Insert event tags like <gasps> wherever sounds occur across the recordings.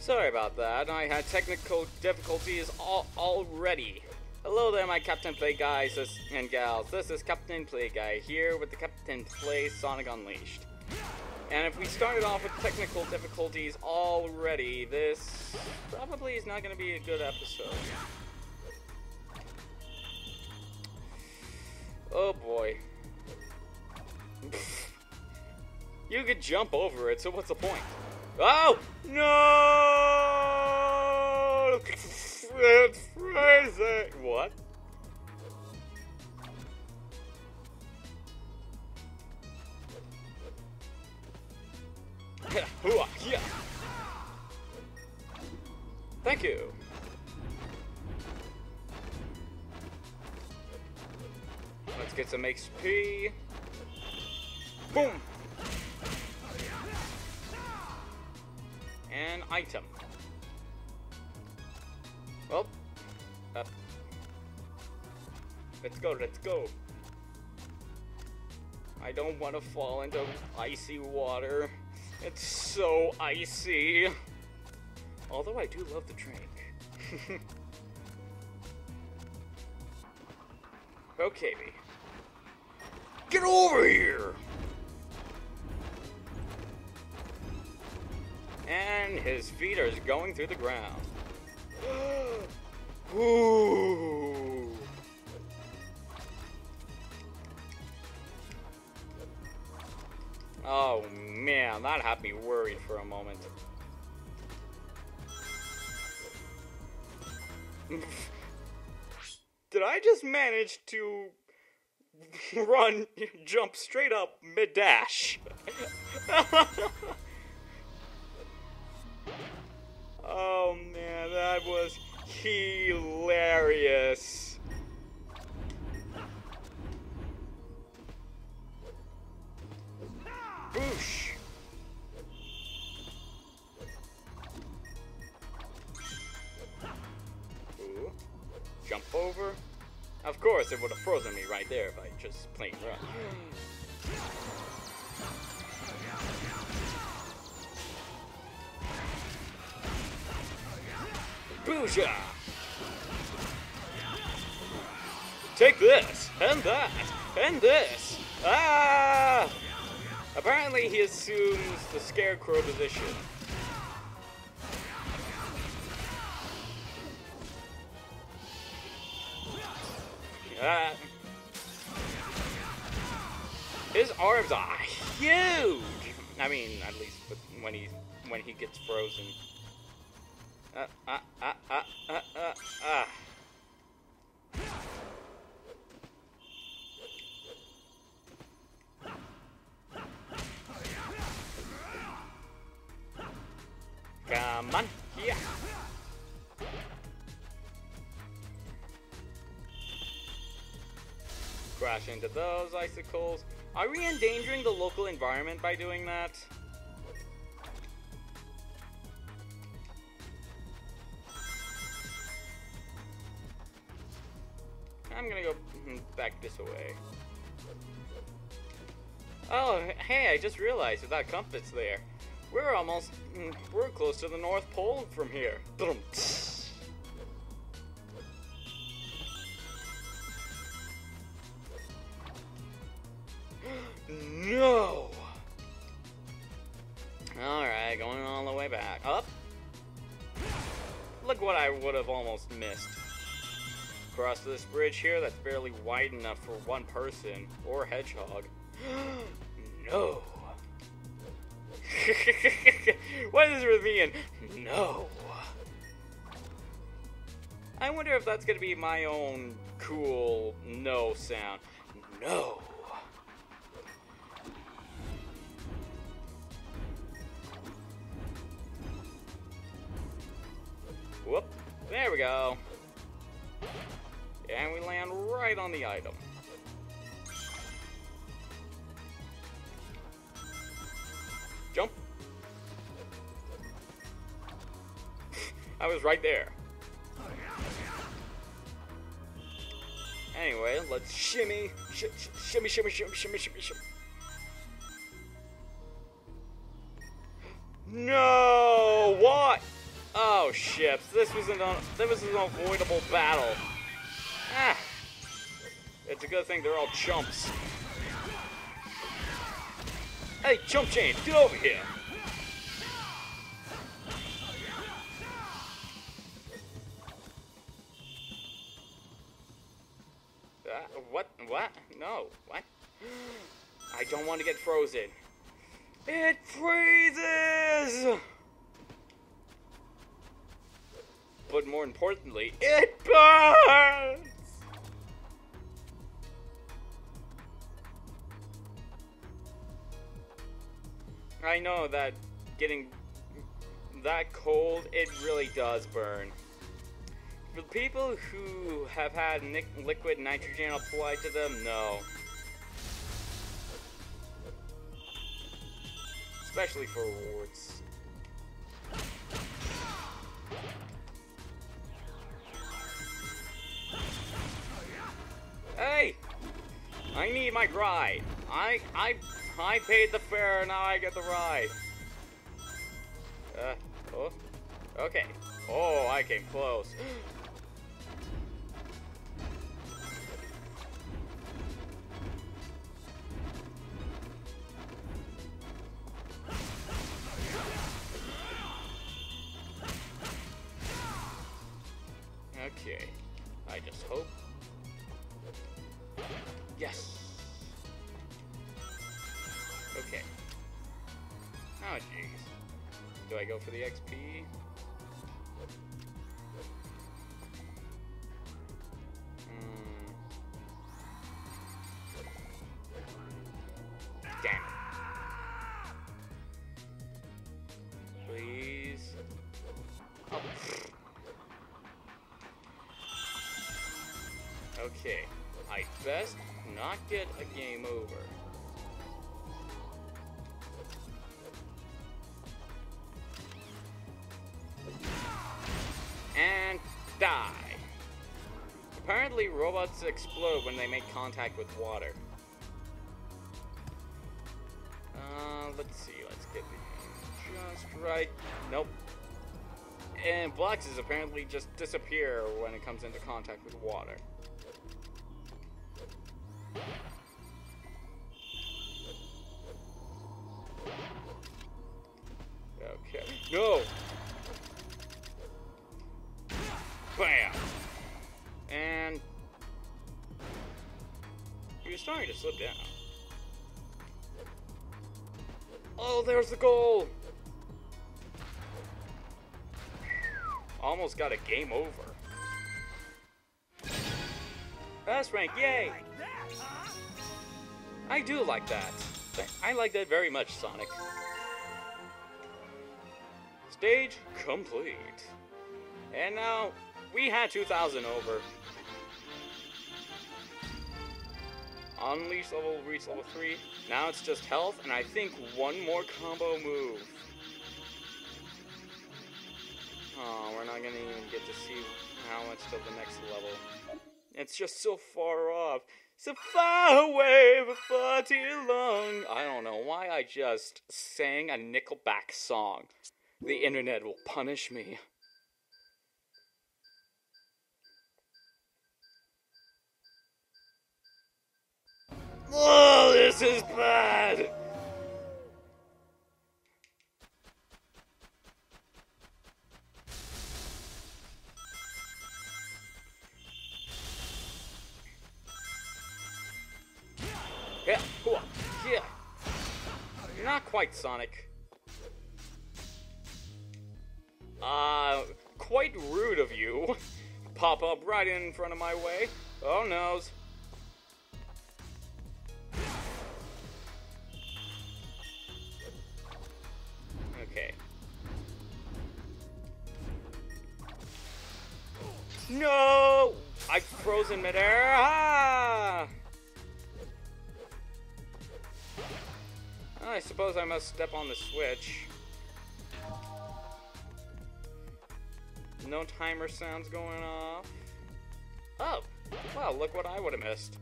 Sorry about that. I had technical difficulties all already. Hello there, my Captain Play guys and gals. This is Captain Play Guy here with the Captain Play Sonic Unleashed. And if we started off with technical difficulties already, this probably is not going to be a good episode. Oh boy. <laughs> you could jump over it, so what's the point? Oh! No! It's freezing! What? Yeah. Thank you. Let's get some XP. Let's go, let's go. I don't want to fall into icy water. It's so icy. Although I do love the drink. <laughs> okay. Get over here! And his feet are going through the ground. <gasps> Ooh. Oh man, that had me worried for a moment. <laughs> Did I just manage to <laughs> run, jump straight up mid dash? <laughs> oh man, that was hilarious. Boosh! Ooh. Jump over. Of course, it would have frozen me right there if I just plain run. Booyah! Take this, and that, and this! Ah! Apparently he assumes the scarecrow position. His arms are huge! I mean, at least when he when he gets frozen. Ah, ah, ah, ah, ah, ah, ah. Come on, yeah. Crash into those icicles. Are we endangering the local environment by doing that? I'm gonna go hmm, back this way. Oh, hey, I just realized that compass there. We're almost, mm, we're close to the North Pole from here. <gasps> No! Alright, going all the way back. Up. Look what I would have almost missed. Across this bridge here that's barely wide enough for one person or hedgehog. <gasps> no! <laughs> what is with me and no? I wonder if that's gonna be my own cool no sound. No. Whoop. There we go. And we land right on the item. Was right there. Anyway, let's shimmy, sh sh shimmy, shimmy, shimmy, shimmy, shimmy, shimmy. No, what? Oh, ships. This was an this was an avoidable battle. Ah, it's a good thing they're all chumps. Hey, chump chain, get over here. What? No. What? I don't want to get frozen. It freezes! But more importantly, it burns! I know that getting that cold, it really does burn. For people who have had liquid nitrogen applied to them, no. Especially for rewards. Hey! I need my ride. I I I paid the fare, now I get the ride. Uh, oh, okay. Oh, I came close. <gasps> <gasps> Okay. I just hope. Yes. Okay. Oh, jeez. Do I go for the XP? Get a game over. And die. Apparently robots explode when they make contact with water. Uh, let's see, let's get the just right. Nope. And boxes apparently just disappear when it comes into contact with water. Okay. No! Bam! And... You're starting to slip down. Oh, there's the goal! Almost got a game over. That's rank, yay! I do like that. I like that very much, Sonic. Stage complete. And now, we had 2,000 over. Unleash level, reach level 3. Now it's just health, and I think one more combo move. Oh, we're not gonna even get to see how much to the next level. It's just so far off. So far away but far too long. I don't know why I just sang a Nickelback song. The internet will punish me. Oh, this is bad! Yeah, cool. yeah. Not quite, Sonic. Uh, quite rude of you. Pop up right in front of my way. Oh noes. Okay. No! I've frozen midair. Ah! I suppose I must step on the switch. No timer sounds going off. Oh! Wow, look what I would have missed.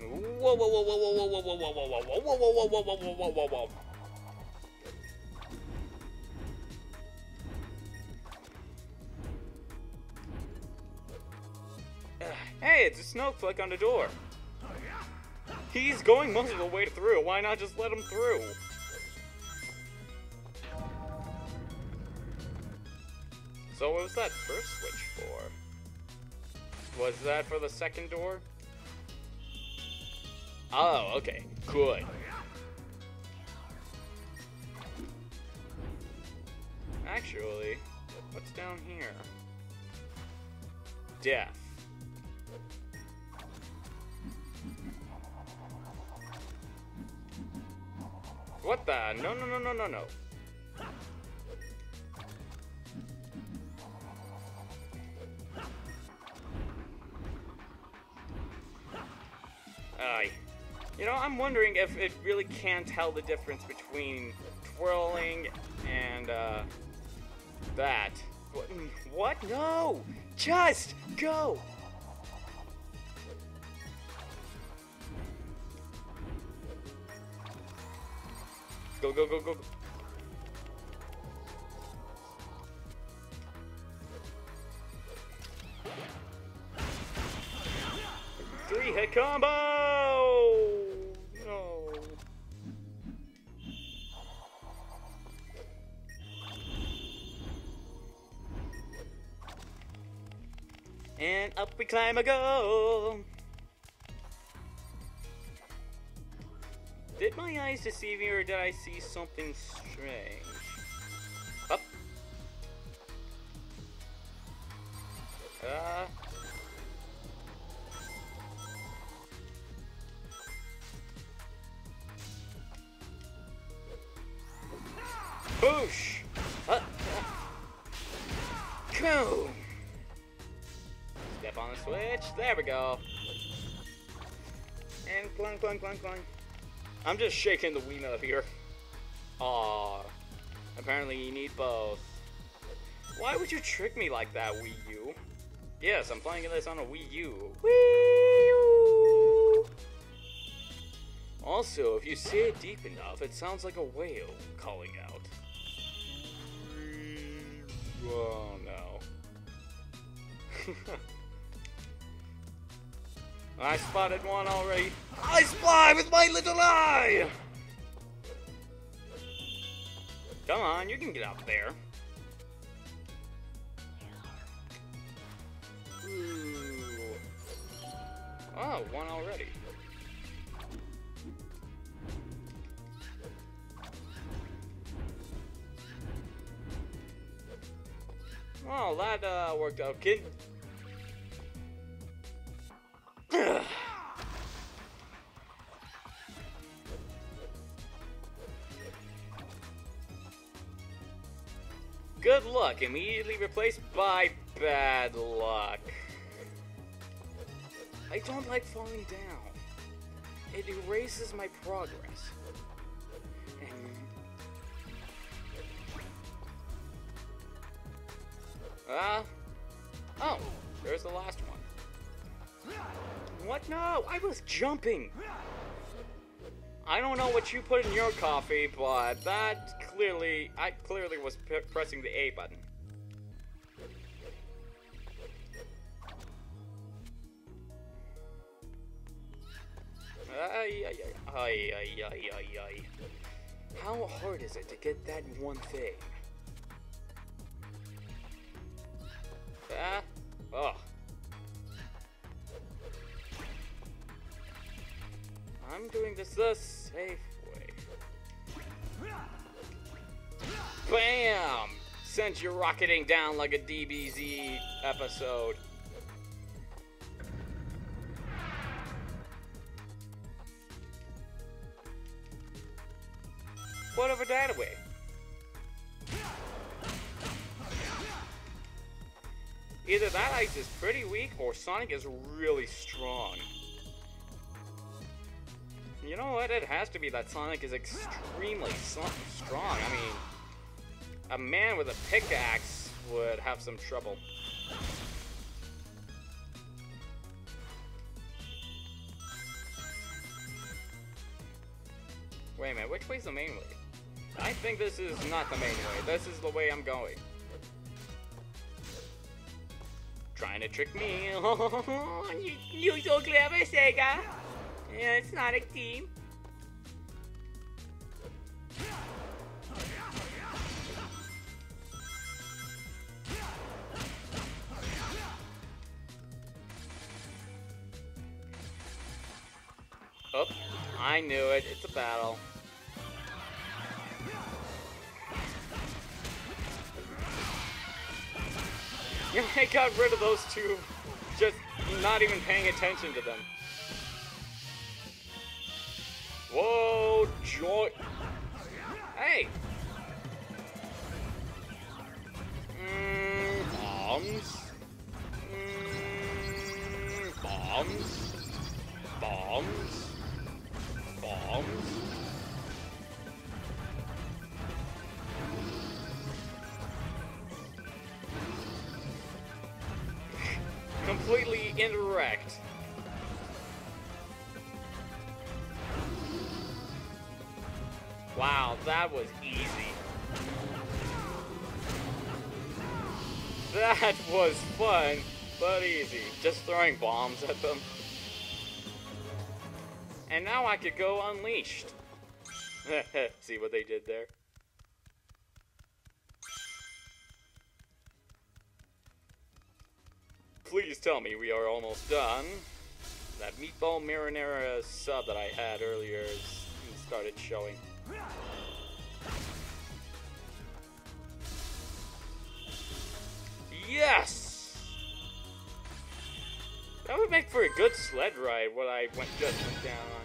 Whoa, whoa, whoa, whoa, whoa, whoa, whoa, whoa, whoa, whoa, whoa, whoa, whoa, whoa, whoa, whoa, whoa, whoa. Hey, it's a snowflake on the door. He's going most of the way through. Why not just let him through? So what was that first switch for? Was that for the second door? Oh, okay. Good. Actually, what's down here? Death. What the? No, no, no, no, no, no. Aye. You know, I'm wondering if it really can tell the difference between twirling and, uh, that. What? what? No! Just go! Go, go, go, go. Three hit combo! No. And up we climb a go. Eyes deceive me or did I see something strange? Up. Uh. Boosh! Uh, Boom! Step on the switch. There we go. And clunk, clunk, clunk, clunk. I'm just shaking the Wii Wiimote here. Aw. Apparently you need both. Why would you trick me like that, Wii U? Yes, I'm playing this on a Wii U. Wii U! Also, if you say it deep enough, it sounds like a whale calling out. Oh no. <laughs> I spotted one already. I spy with my little eye! Come on, you can get up there. Ooh. Oh, one already. Oh, that uh, worked out, kid. Luck, immediately replaced by bad luck. I don't like falling down. It erases my progress. And... Uh, oh, there's the last one. What? No, I was jumping. I don't know what you put in your coffee, but that clearly, I clearly was pressing the A button. Ay, ay, ay, ay, ay, ay, ay. How hard is it to get that one thing? Ah, oh. I'm doing this the safe way. BAM! Sent you rocketing down like a DBZ episode. That. Either that ice is pretty weak or Sonic is really strong. You know what? It has to be that Sonic is extremely strong. I mean, a man with a pickaxe would have some trouble. Wait a minute, which way's the main way? I think this is not the main way. This is the way I'm going. trying to trick me. <laughs> you, so clever, Sega. Yeah, it's not a team. Oh, I knew it. It's a battle. <laughs> Yeah, I got rid of those two, just not even paying attention to them. Whoa, joy. That was easy. That was fun, but easy. Just throwing bombs at them. And now I could go unleashed. <laughs> See what they did there? Please tell me we are almost done. That meatball marinara sub that I had earlier started showing. Make for a good sled ride what I went just went down on.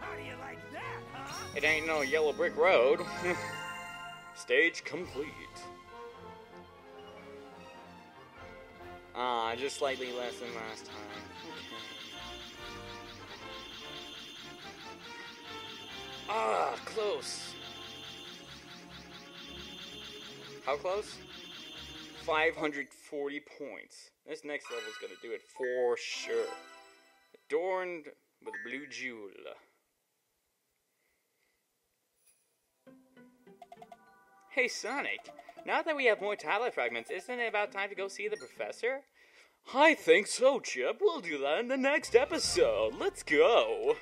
How do you like that, huh? It ain't no yellow brick road. <laughs> Stage complete. Ah, just slightly less than last time. Ah, close. How close? 540 points. This next level is gonna do it for sure. Adorned with blue jewel. Hey Sonic, now that we have more tablet fragments, isn't it about time to go see the professor? I think so, Chip. We'll do that in the next episode. Let's go.